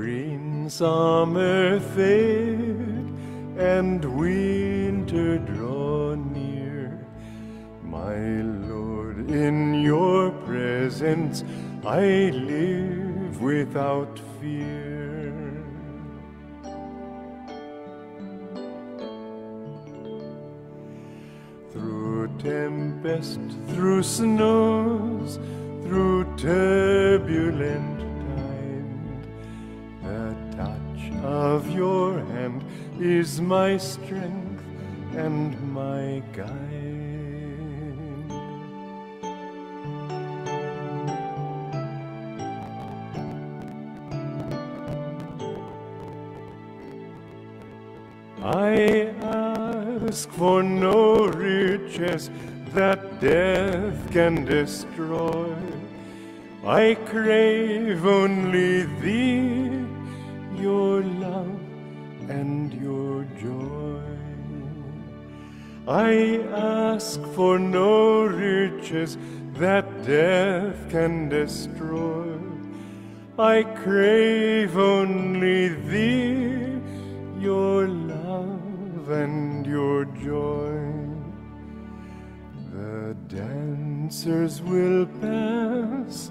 green summer fade and winter draw near, my Lord, in your presence I live without fear. Through tempest, through snows, through turbulent is my strength and my guide. I ask for no riches that death can destroy. I crave only thee, your love and your joy. I ask for no riches that death can destroy. I crave only thee, your love and your joy. The dancers will pass,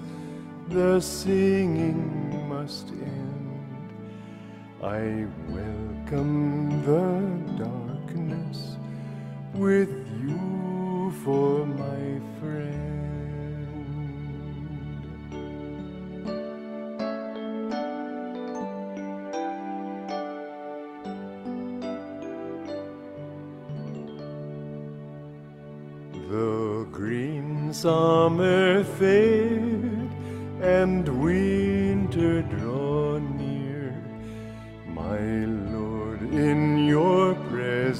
the singing must end. I welcome the darkness with you for my friend. The green summer fade and winter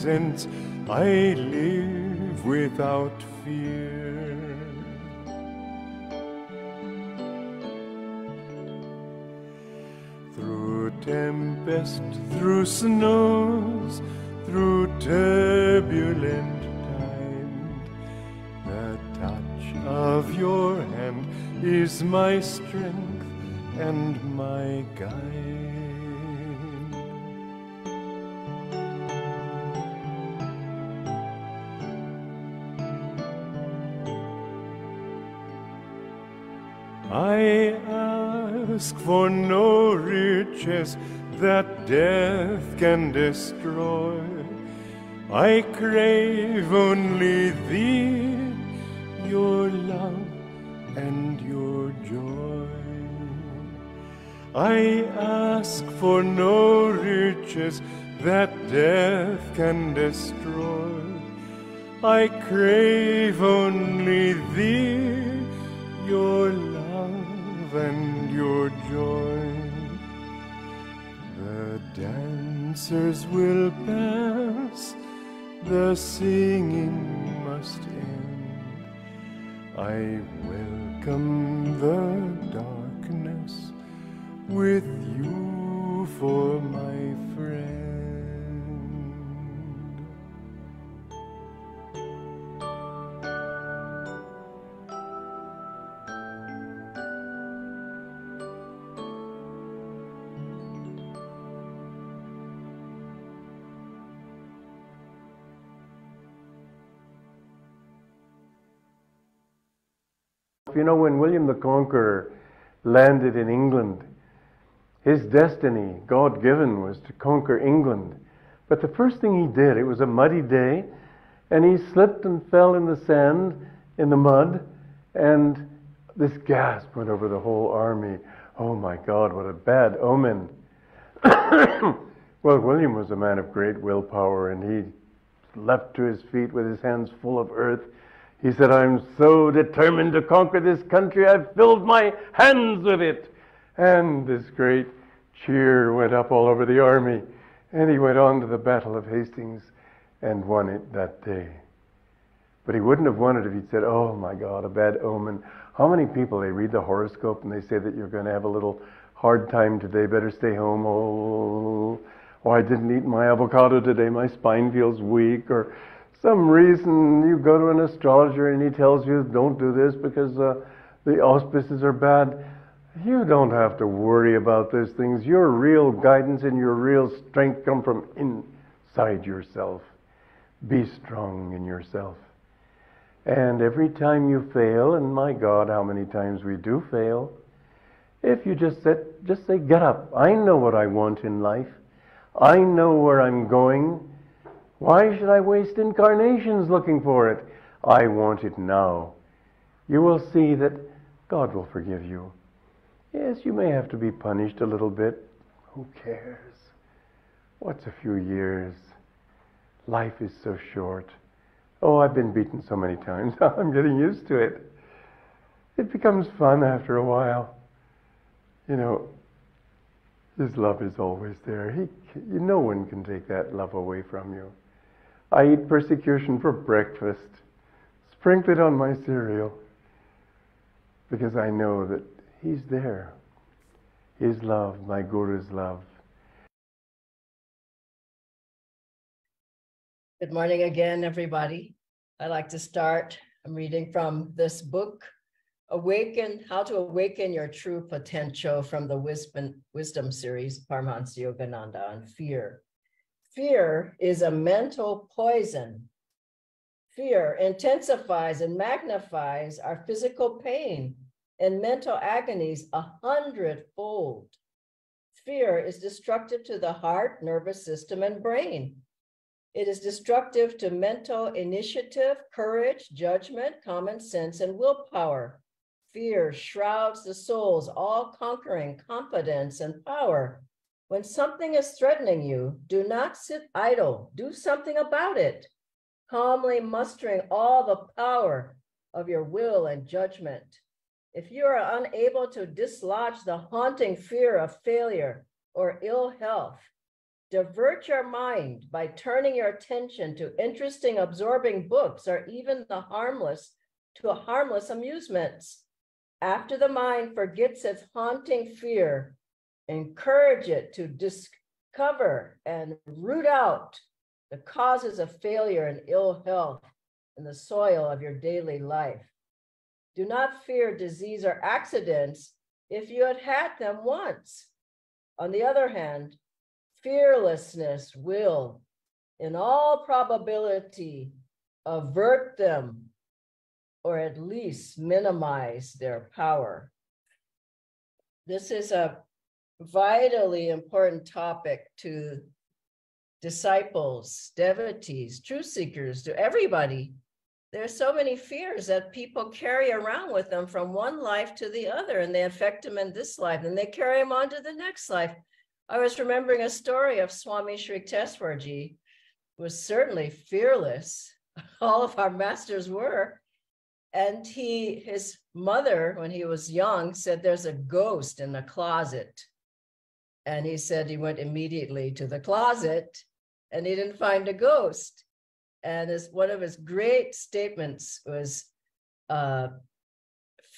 presence I live without fear. Through tempest, through snows, through turbulent tide, the touch of your hand is my strength and my guide. Ask for no riches that death can destroy. I crave only thee, your love and your joy. I ask for no riches that death can destroy. I crave only thee, your love and your joy. The dancers will pass, the singing must end. I welcome the darkness with you for my You know, when William the Conqueror landed in England, his destiny, God given, was to conquer England. But the first thing he did, it was a muddy day, and he slipped and fell in the sand, in the mud, and this gasp went over the whole army. Oh my God, what a bad omen. well, William was a man of great willpower, and he leapt to his feet with his hands full of earth. He said, I'm so determined to conquer this country, I've filled my hands with it. And this great cheer went up all over the army. And he went on to the Battle of Hastings and won it that day. But he wouldn't have won it if he'd said, Oh my God, a bad omen. How many people, they read the horoscope and they say that you're going to have a little hard time today, better stay home. Oh, oh, I didn't eat my avocado today, my spine feels weak. Or some reason you go to an astrologer and he tells you don't do this because uh, the auspices are bad. You don't have to worry about those things. Your real guidance and your real strength come from inside yourself. Be strong in yourself. And every time you fail, and my God, how many times we do fail, if you just sit, just say, get up. I know what I want in life. I know where I'm going. Why should I waste incarnations looking for it? I want it now. You will see that God will forgive you. Yes, you may have to be punished a little bit. Who cares? What's a few years? Life is so short. Oh, I've been beaten so many times. I'm getting used to it. It becomes fun after a while. You know, His love is always there. He, no one can take that love away from you. I eat persecution for breakfast, sprinkle it on my cereal, because I know that He's there. His love, my Guru's love. Good morning again, everybody. I'd like to start. I'm reading from this book, Awaken, How to Awaken Your True Potential from the Wisdom, Wisdom series, Paramahansa Yogananda on fear. Fear is a mental poison. Fear intensifies and magnifies our physical pain and mental agonies a hundredfold. Fear is destructive to the heart, nervous system, and brain. It is destructive to mental initiative, courage, judgment, common sense, and willpower. Fear shrouds the soul's all conquering confidence and power. When something is threatening you, do not sit idle. Do something about it, calmly mustering all the power of your will and judgment. If you are unable to dislodge the haunting fear of failure or ill health, divert your mind by turning your attention to interesting, absorbing books or even the harmless to harmless amusements. After the mind forgets its haunting fear, encourage it to discover and root out the causes of failure and ill health in the soil of your daily life. Do not fear disease or accidents if you had had them once. On the other hand, fearlessness will, in all probability, avert them or at least minimize their power. This is a vitally important topic to disciples, devotees, truth seekers, to everybody there's so many fears that people carry around with them from one life to the other, and they affect them in this life, and they carry them on to the next life. I was remembering a story of Swami Sri Yukteswarji, was certainly fearless. All of our masters were. And he, his mother, when he was young, said there's a ghost in the closet. And he said he went immediately to the closet and he didn't find a ghost. And his, one of his great statements was, uh,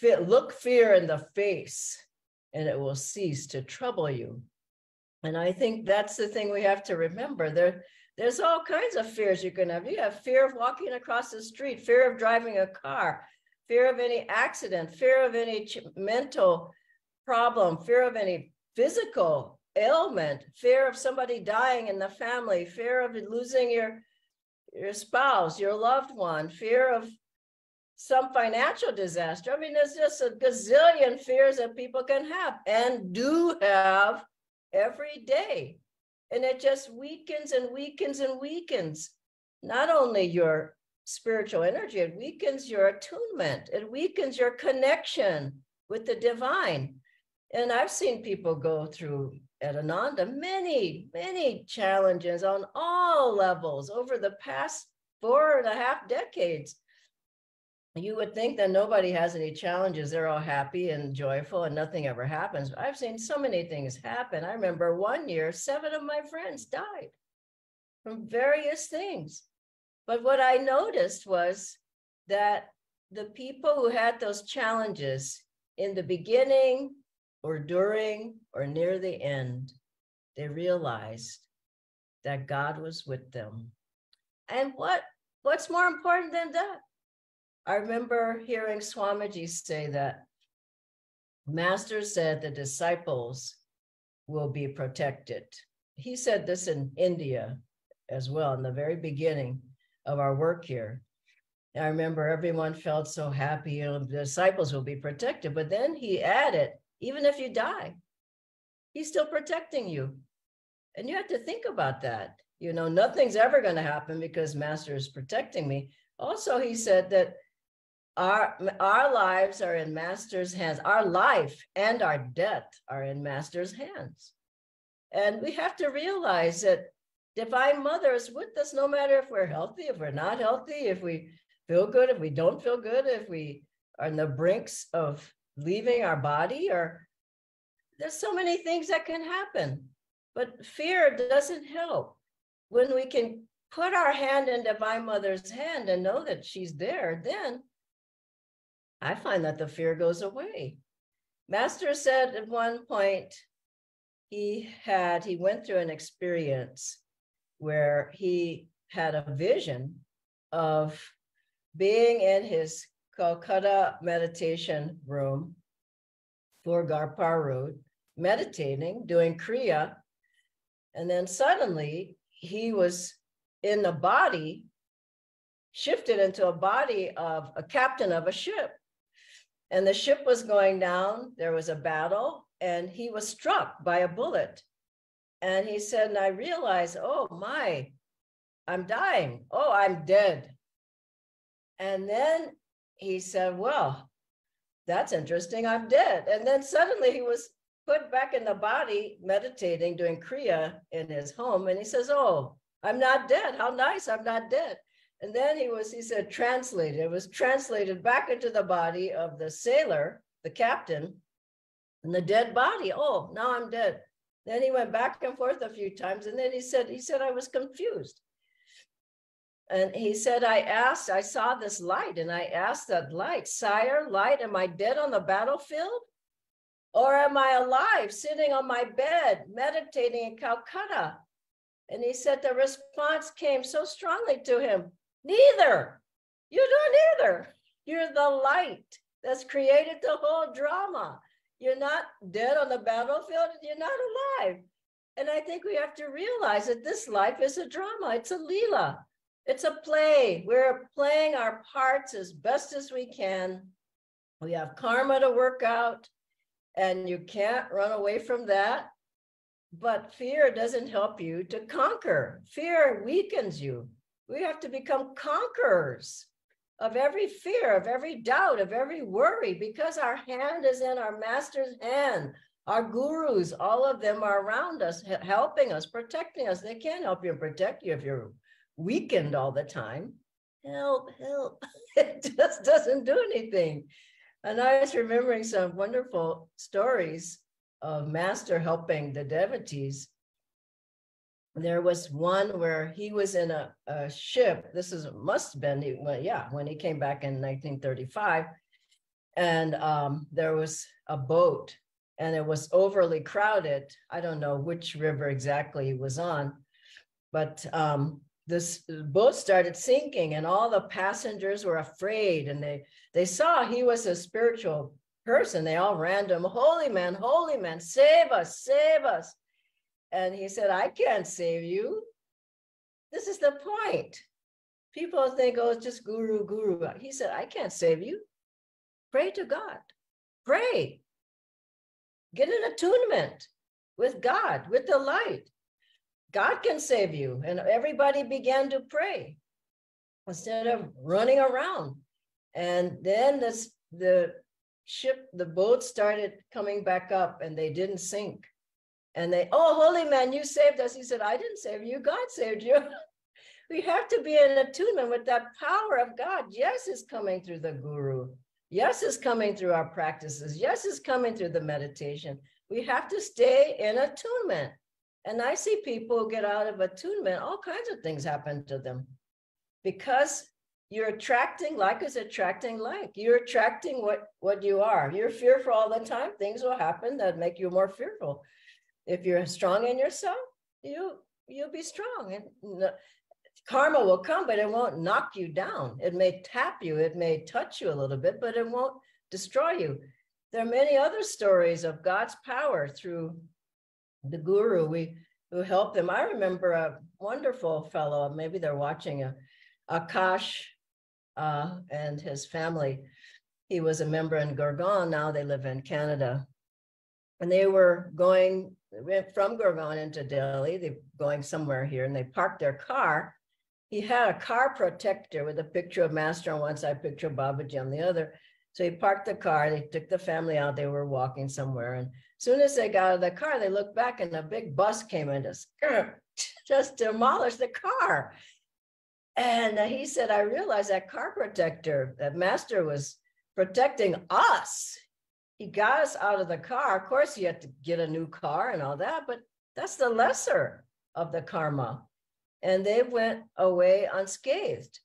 look fear in the face and it will cease to trouble you. And I think that's the thing we have to remember. There, there's all kinds of fears you can have. You have fear of walking across the street, fear of driving a car, fear of any accident, fear of any mental problem, fear of any physical ailment, fear of somebody dying in the family, fear of losing your your spouse, your loved one, fear of some financial disaster. I mean, there's just a gazillion fears that people can have and do have every day. And it just weakens and weakens and weakens not only your spiritual energy, it weakens your attunement, it weakens your connection with the divine. And I've seen people go through at Ananda many, many challenges on all levels over the past four and a half decades. You would think that nobody has any challenges. They're all happy and joyful and nothing ever happens. But I've seen so many things happen. I remember one year, seven of my friends died from various things. But what I noticed was that the people who had those challenges in the beginning, or during or near the end, they realized that God was with them. And what what's more important than that? I remember hearing Swamiji say that Master said the disciples will be protected. He said this in India as well in the very beginning of our work here. I remember everyone felt so happy, you know, the disciples will be protected. But then he added, even if you die, he's still protecting you. And you have to think about that. You know, nothing's ever going to happen because master is protecting me. Also, he said that our our lives are in master's hands. Our life and our death are in master's hands. And we have to realize that divine mother is with us no matter if we're healthy, if we're not healthy, if we feel good, if we don't feel good, if we are on the brinks of leaving our body, or there's so many things that can happen. But fear doesn't help. When we can put our hand in Divine Mother's hand and know that she's there, then I find that the fear goes away. Master said at one point he had, he went through an experience where he had a vision of being in his Calcutta meditation room, for Garpar Road, meditating, doing Kriya. And then suddenly he was in the body, shifted into a body of a captain of a ship. And the ship was going down, there was a battle, and he was struck by a bullet. And he said, and I realized, oh my, I'm dying. Oh, I'm dead. And then he said, Well, that's interesting. I'm dead. And then suddenly he was put back in the body, meditating, doing Kriya in his home. And he says, Oh, I'm not dead. How nice. I'm not dead. And then he was, he said, translated. It was translated back into the body of the sailor, the captain, and the dead body. Oh, now I'm dead. Then he went back and forth a few times. And then he said, he said, I was confused. And he said, I asked, I saw this light and I asked that light, Sire, light, am I dead on the battlefield? Or am I alive sitting on my bed meditating in Calcutta? And he said the response came so strongly to him Neither. You don't either. You're the light that's created the whole drama. You're not dead on the battlefield, you're not alive. And I think we have to realize that this life is a drama, it's a Leela. It's a play. We're playing our parts as best as we can. We have karma to work out, and you can't run away from that. But fear doesn't help you to conquer. Fear weakens you. We have to become conquerors of every fear, of every doubt, of every worry, because our hand is in our master's hand. Our gurus, all of them are around us, helping us, protecting us. They can't help you and protect you if you're weakened all the time. Help, help. It just doesn't do anything. And I was remembering some wonderful stories of Master helping the devotees. There was one where he was in a, a ship. This is must have been, well, yeah, when he came back in 1935. And um, there was a boat and it was overly crowded. I don't know which river exactly he was on, but um, this boat started sinking and all the passengers were afraid and they they saw he was a spiritual person. They all ran to him holy man holy man save us save us. And he said i can't save you. This is the point. People think oh it's just guru guru. He said i can't save you. Pray to god. Pray. Get an attunement with god with the light God can save you. And everybody began to pray instead of running around. And then this, the ship, the boat started coming back up and they didn't sink. And they, oh, holy man, you saved us. He said, I didn't save you, God saved you. we have to be in attunement with that power of God. Yes, is coming through the guru. Yes, is coming through our practices. Yes, is coming through the meditation. We have to stay in attunement. And I see people get out of attunement, all kinds of things happen to them. Because you're attracting like is attracting like. You're attracting what what you are. You're fearful all the time. Things will happen that make you more fearful. If you're strong in yourself you you'll be strong. And karma will come but it won't knock you down. It may tap you. It may touch you a little bit but it won't destroy you. There are many other stories of God's power through the guru we who helped them. I remember a wonderful fellow, maybe they're watching a Akash uh, and his family. He was a member in Gurgaon. Now they live in Canada. And they were going from Gurgaon into Delhi. They're going somewhere here, and they parked their car. He had a car protector with a picture of Master on one side, picture of Babaji on the other. So he parked the car. They took the family out. They were walking somewhere, and soon as they got out of the car, they looked back, and a big bus came and just just demolished the car. And he said, I realized that car protector, that master was protecting us. He got us out of the car. Of course, he had to get a new car and all that, but that's the lesser of the karma. And they went away unscathed.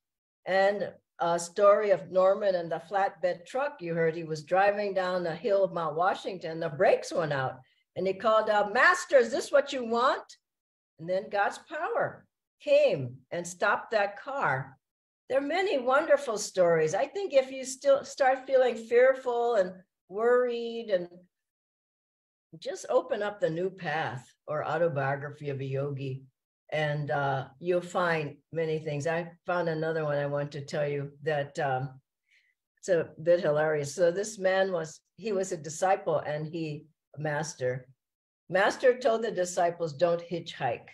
And a story of Norman and the flatbed truck you heard, he was driving down the hill of Mount Washington, the brakes went out. And he called out, Master, is this what you want? And then God's power came and stopped that car. There are many wonderful stories. I think if you still start feeling fearful and worried and just open up the new path or autobiography of a yogi and uh, you'll find many things. I found another one I want to tell you that um, it's a bit hilarious. So this man was, he was a disciple and he, master, master told the disciples, don't hitchhike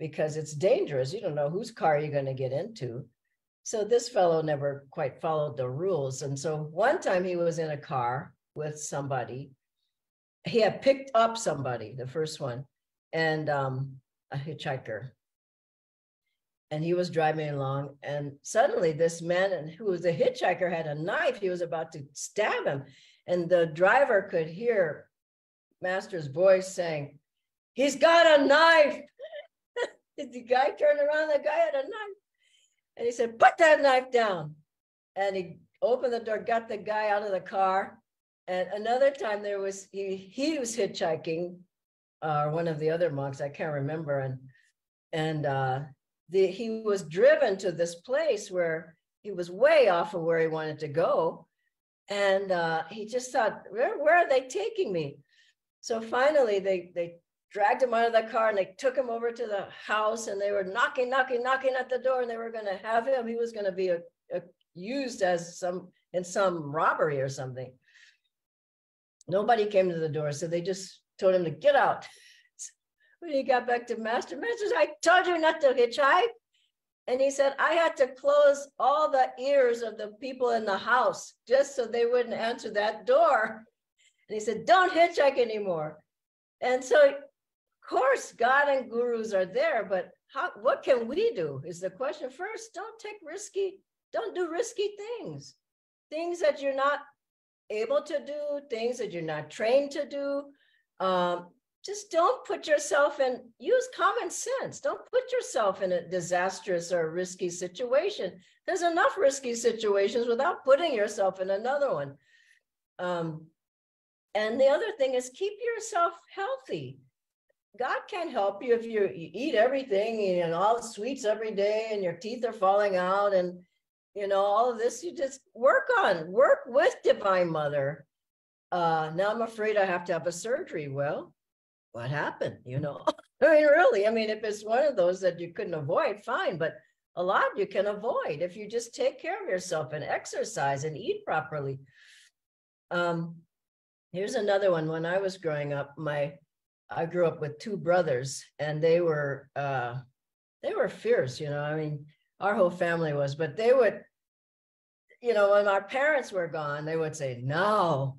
because it's dangerous. You don't know whose car you're going to get into. So this fellow never quite followed the rules. And so one time he was in a car with somebody. He had picked up somebody, the first one, and um, a hitchhiker. And he was driving along, and suddenly this man who was a hitchhiker had a knife. He was about to stab him. And the driver could hear Master's voice saying, He's got a knife. the guy turned around, the guy had a knife. And he said, Put that knife down. And he opened the door, got the guy out of the car. And another time there was, he, he was hitchhiking, uh, one of the other monks, I can't remember. And, and uh, the, he was driven to this place where he was way off of where he wanted to go. And uh, he just thought, where, where are they taking me? So finally, they, they dragged him out of the car and they took him over to the house and they were knocking, knocking, knocking at the door and they were going to have him. He was going to be a, a, used as some in some robbery or something. Nobody came to the door, so they just told him to get out. when he got back to Master, Master, I told you not to hitchhike. And he said, I had to close all the ears of the people in the house just so they wouldn't answer that door. And he said, Don't hitchhike anymore. And so of course, God and gurus are there, but how, what can we do is the question first. Don't take risky, don't do risky things, things that you're not able to do, things that you're not trained to do. Um, just don't put yourself in, use common sense. Don't put yourself in a disastrous or risky situation. There's enough risky situations without putting yourself in another one. Um, and the other thing is keep yourself healthy. God can't help you if you, you eat everything and all the sweets every day and your teeth are falling out and you know all of this you just work on work with divine mother uh now i'm afraid i have to have a surgery. Well what happened? You know i mean really i mean if it's one of those that you couldn't avoid fine but a lot you can avoid if you just take care of yourself and exercise and eat properly. Um here's another one. When i was growing up my I grew up with two brothers and they were uh they were fierce, you know. I mean, our whole family was, but they would, you know, when our parents were gone, they would say, No,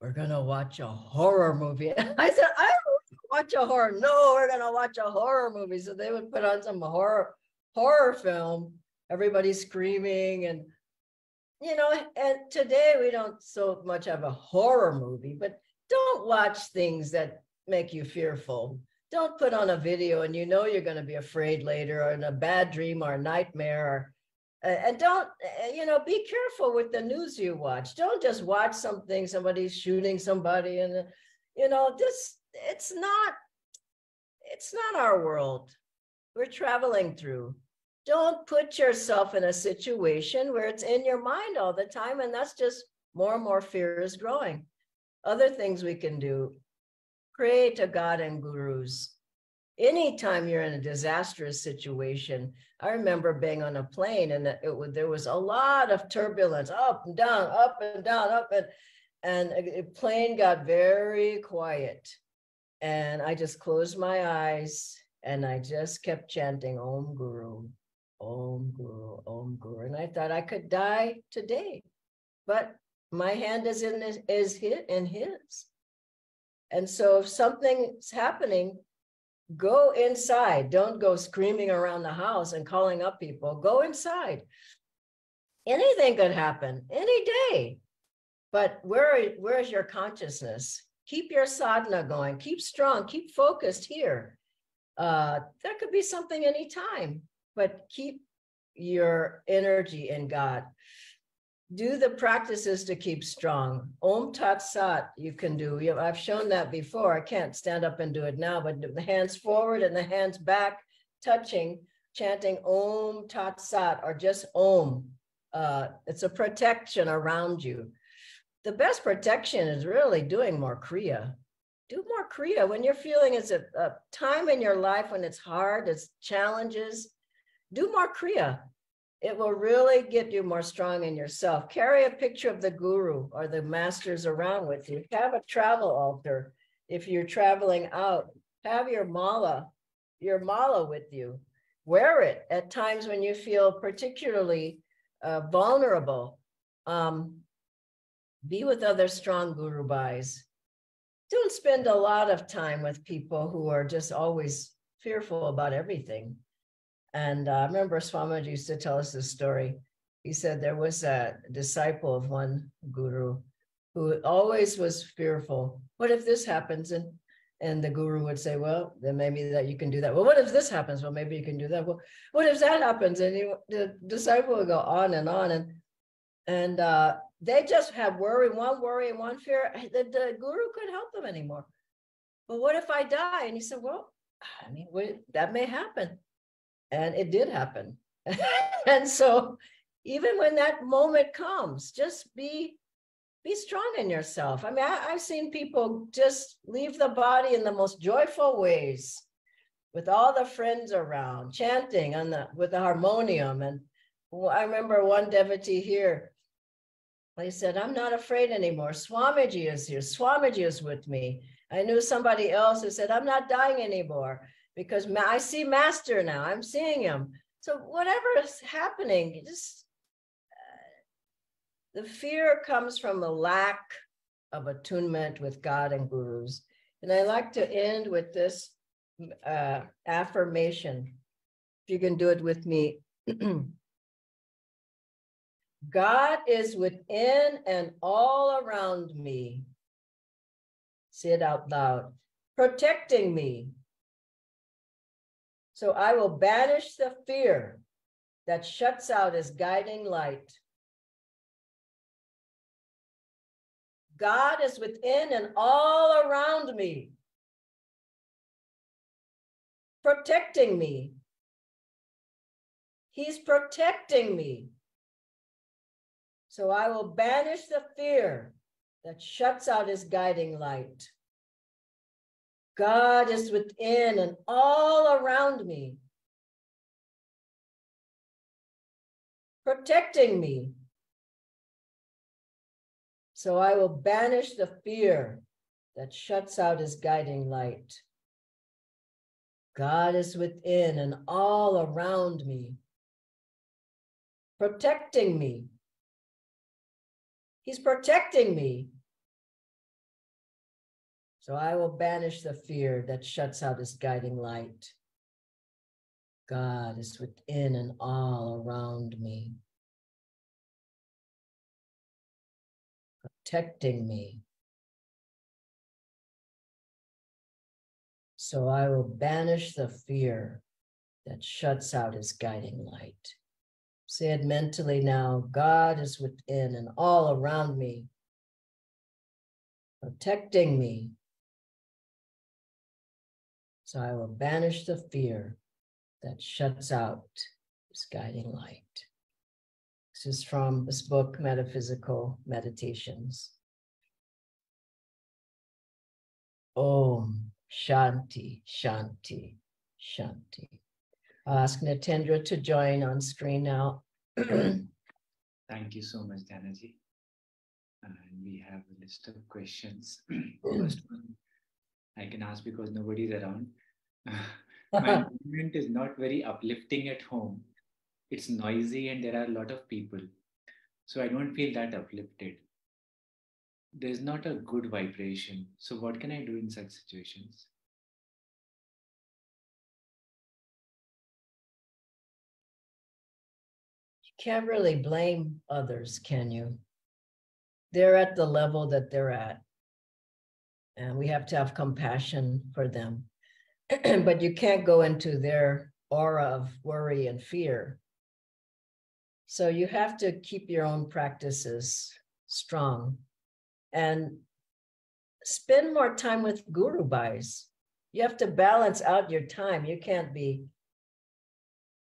we're gonna watch a horror movie. I said, I don't watch a horror. No, we're gonna watch a horror movie. So they would put on some horror horror film, everybody screaming and you know, and today we don't so much have a horror movie, but don't watch things that make you fearful. Don't put on a video and you know you're going to be afraid later or in a bad dream or a nightmare or Uh, and don't uh, uh, you know be careful with the news you watch don't just watch something somebody's shooting somebody and you know this it's not it's not our world we're traveling through don't put yourself in a situation where it's in your mind all the time and that's just more and more fear is growing other things we can do. Pray to God and gurus. Anytime you're in a disastrous situation, I remember being on a plane and it, it, there was a lot of turbulence, up and down, up and down, up and and the plane got very quiet. And I just closed my eyes and I just kept chanting Om Guru, Om Guru, Om Guru. And I thought I could die today, but my hand is in is his, in his. And so if something's happening, go inside. Don't go screaming around the house and calling up people. Go inside. Anything could happen any day. But where, where is your consciousness? Keep your sadhana going. Keep strong. Keep focused here. Uh, that could be something anytime, but keep your energy in God. Do the practices to keep strong. Om Tat Sat, you can do. I've shown that before. I can't stand up and do it now, but the hands forward and the hands back, touching, chanting Om Tat Sat or just Om. Uh, it's a protection around you the best protection is really doing more Kriya. Do more Kriya when you're feeling it's a, a time in your life when it's hard, it's challenges. Do more Kriya. It will really get you more strong in yourself. Carry a picture of the guru or the masters around with you. Have a travel altar. If you're traveling out, have your mala, your mala with you. Wear it at times when you feel particularly uh, vulnerable. Um, be with other strong guru bhais. Don't spend a lot of time with people who are just always fearful about everything. And uh, I remember Swamiji used to tell us this story. He said there was a disciple of one guru who always was fearful. What if this happens? And and the guru would say, well, then maybe that you can do that. Well, what if this happens? Well, maybe you can do that. Well, what if that happens? And he, the disciple would go on and on. And and uh, they just have worry, one worry and one fear. The, the guru couldn't help them anymore. But what if I die? And he said, well, I mean, that may happen. And it did happen. and so even when that moment comes, just be be strong in yourself. I mean, I, have seen people just leave the body in the most joyful ways with all the friends around, chanting on the with the harmonium. And I remember one devotee here I said, I'm not afraid anymore. Swamiji is here. Swamiji is with me. I knew somebody else who said, I'm not dying anymore because I see Master now. I'm seeing him. So whatever is happening, just uh, the fear comes from a lack of attunement with God and gurus. And I like to end with this uh, affirmation. If you can do it with me. God is within and all around me. Say it out loud, protecting me. So I will banish the fear that shuts out his guiding light. God is within and all around me, protecting me. He's protecting me. So I will banish the fear that shuts out his guiding light. God is within and all around me, protecting me. So I will banish the fear that shuts out his guiding light. God is within and all around me, protecting me. He's protecting me. So I will banish the fear that shuts out his guiding light. God is within and all around me, protecting me. So I will banish the fear that shuts out his guiding light. Say it mentally now God is within and all around me, protecting me. So I will banish the fear that shuts out this guiding light. This is from this book, Metaphysical Meditations. Om Shanti, Shanti, Shanti. I'll ask Natendra to join on screen now. Thank you so much, Dhyanaji. And we have a list of questions. First one I can ask because nobody's around. My movement is not very uplifting at home. It's noisy and there are a lot of people. So I don't feel that uplifted. There's not a good vibration. So what can I do in such situations? You can't really blame others, can you? They're at the level that they're at. And we have to have compassion for them. but you can't go into their aura of worry and fear. So you have to keep your own practices strong and spend more time with guru bhais. You have to balance out your time. You can't be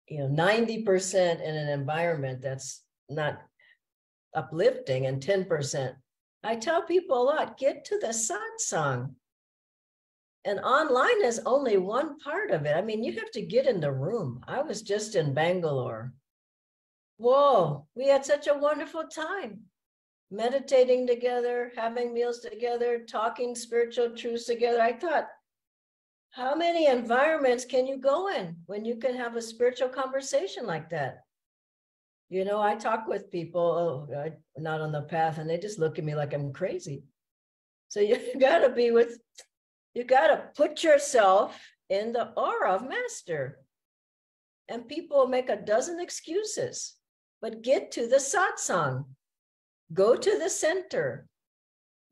you know 90% in an environment that's not uplifting and 10% i tell people a lot get to the satsang and online is only one part of it. I mean you have to get in the room. I was just in bangalore. Whoa we had such a wonderful time. Meditating together having meals together talking spiritual truths together. I thought how many environments can you go in when you can have a spiritual conversation like that? You know, I talk with people, oh, not on the path, and they just look at me like I'm crazy. So you got to be with, you got to put yourself in the aura of master. And people make a dozen excuses, but get to the satsang, go to the center,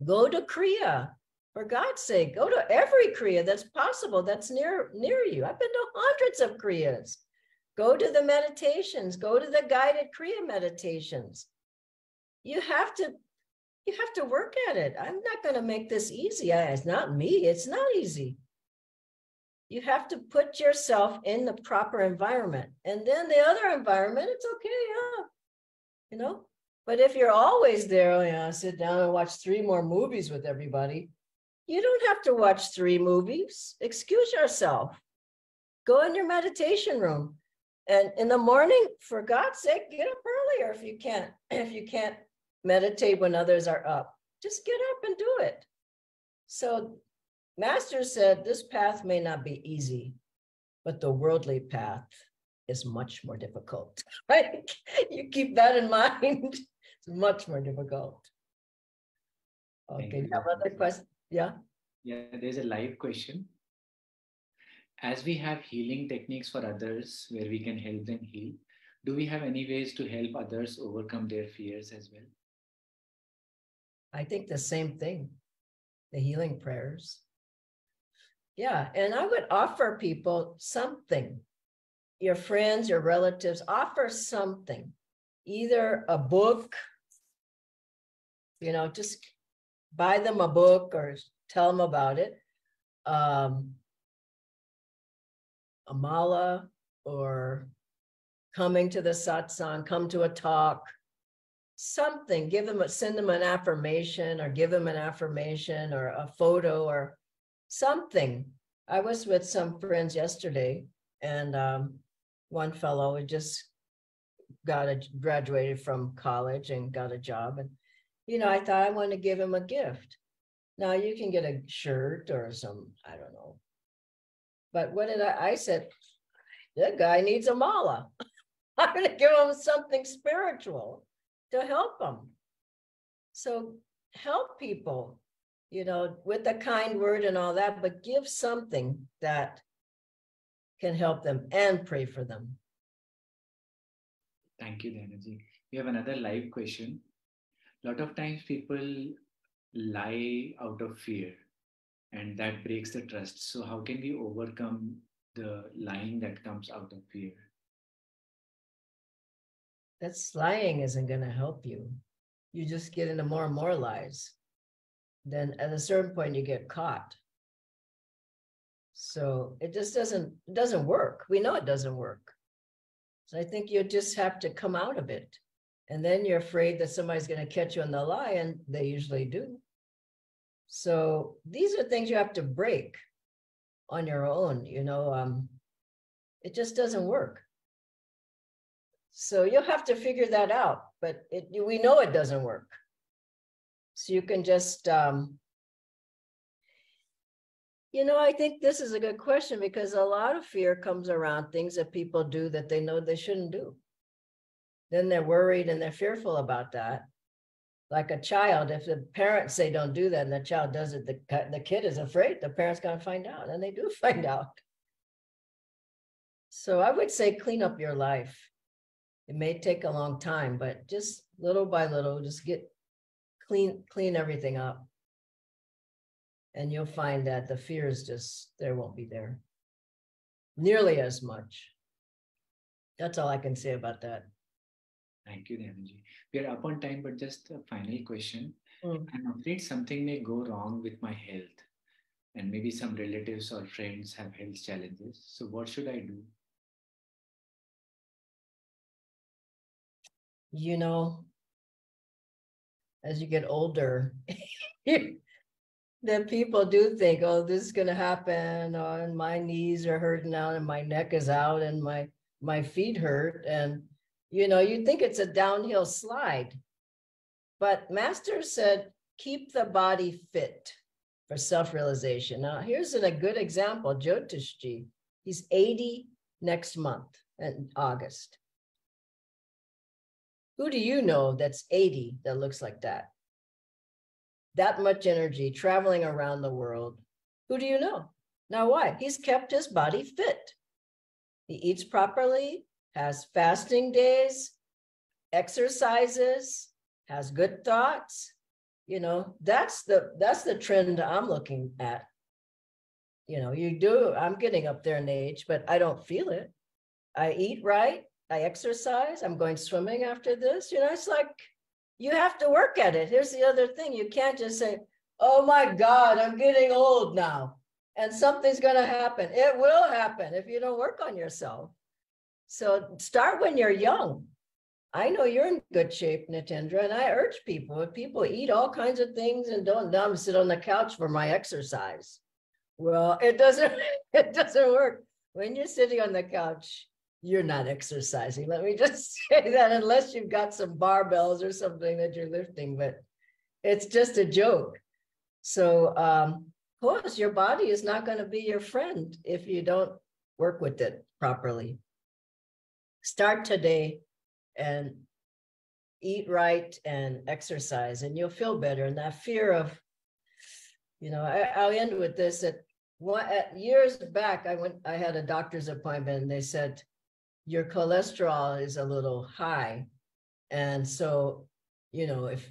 go to Kriya, for God's sake, go to every Kriya that's possible, that's near near you. I've been to hundreds of Kriyas. Go to the meditations, go to the guided Kriya meditations. You have to you have to work at it. I'm not going to make this easy. It's not me. It's not easy. You have to put yourself in the proper environment. And then the other environment, it's okay, yeah. You know, but if you're always there, oh yeah, sit down and watch three more movies with everybody, you don't have to watch three movies. Excuse yourself. Go in your meditation room. And in the morning, for God's sake, get up earlier if you can't, if you can't meditate when others are up. Just get up and do it. So Master said this path may not be easy, but the worldly path is much more difficult. Right? You keep that in mind. It's much more difficult. Okay, you have other questions? Yeah. Yeah, there's a live question. As we have healing techniques for others where we can help them heal, do we have any ways to help others overcome their fears as well? I think the same thing, the healing prayers. Yeah, and I would offer people something. Your friends, your relatives, offer something, either a book, you know, just buy them a book or tell them about it. Um, a mala or coming to the satsang, come to a talk, something, give them a, send them an affirmation or give them an affirmation or a photo or something. I was with some friends yesterday and um, one fellow had just got a graduated from college and got a job and you know, I thought I want to give him a gift. Now you can get a shirt or some, I don't know. But what did I, I said, that guy needs a mala. I'm going to give him something spiritual to help him. So help people, you know, with a kind word and all that, but give something that can help them and pray for them. Thank you, Dhyanaji. We have another live question a lot of times people lie out of fear and that breaks the trust. So how can we overcome the lying that comes out of fear? That's lying isn't going to help you. You just get into more and more lies. Then at a certain point you get caught. So it just doesn't it doesn't work. We know it doesn't work. So i think you just have to come out of it. And then you're afraid that somebody's going to catch you on the lie, and they usually do. So these are things you have to break on your own, you know. Um, it just doesn't work. So you'll have to figure that out, but it, we know it doesn't work. So you can just, um, you know, I think this is a good question because a lot of fear comes around things that people do that they know they shouldn't do. Then they're worried and they're fearful about that. Like a child, if the parents say don't do that and the child does it, the, the kid is afraid the parents gonna find out and they do find out. So I would say clean up your life. It may take a long time, but just little by little, just get clean, clean everything up and you'll find that the fears just there won't be there nearly as much. That's all I can say about that. Thank you, Dhyanaji. We are up on time, but just a final question. Mm. I'm afraid something may go wrong with my health, and maybe some relatives or friends have health challenges. So, what should I do? You know, as you get older, that people do think, oh, this is going to happen, oh, and my knees are hurting out, and my neck is out, and my my feet hurt, and you know, you think it's a downhill slide. But Master said, keep the body fit for self-realization. Now, here's a good example, Jyotishji. He's 80 next month in August. Who do you know that's 80 that looks like that? that much energy traveling around the world. Who do you know? Now, why? He's kept his body fit. He eats properly, has fasting days, exercises, has good thoughts. You know, that's the that's the trend I'm looking at. You know, you do, I'm getting up there in age, but I don't feel it. I eat right, I exercise, I'm going swimming after this. You know, it's like you have to work at it. Here's the other thing you can't just say, oh my God, I'm getting old now and something's going to happen. It will happen if you don't work on yourself. So start when you're young. I know you're in good shape, Nitendra, and I urge people if people eat all kinds of things and don't dumb sit on the couch for my exercise. Well, it doesn't it doesn't work. When you're sitting on the couch, you're not exercising. Let me just say that unless you've got some barbells or something that you're lifting, but it's just a joke. So, um, of course, your body is not going to be your friend if you don't work with it properly. Start today and eat right and exercise, and you'll feel better. And that fear of, you know, I, will end with this. That one, years back, I went, I had a doctor's appointment, and they said, your cholesterol is a little high. And so, you know, if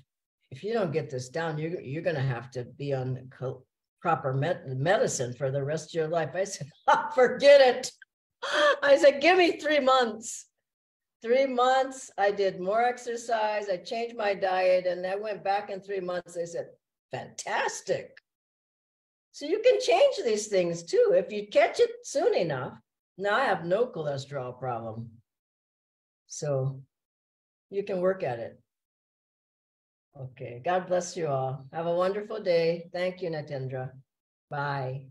if you don't get this down, you're you're going to have to be on co- proper med- medicine for the rest of your life. I said, oh, forget it. I said, give me three months. Three months, I did more exercise. I changed my diet, and I went back in three months. They said, fantastic. So you can change these things too if you catch it soon enough. Now I have no cholesterol problem. So you can work at it. Okay. God bless you all. Have a wonderful day. Thank you, Natendra. Bye.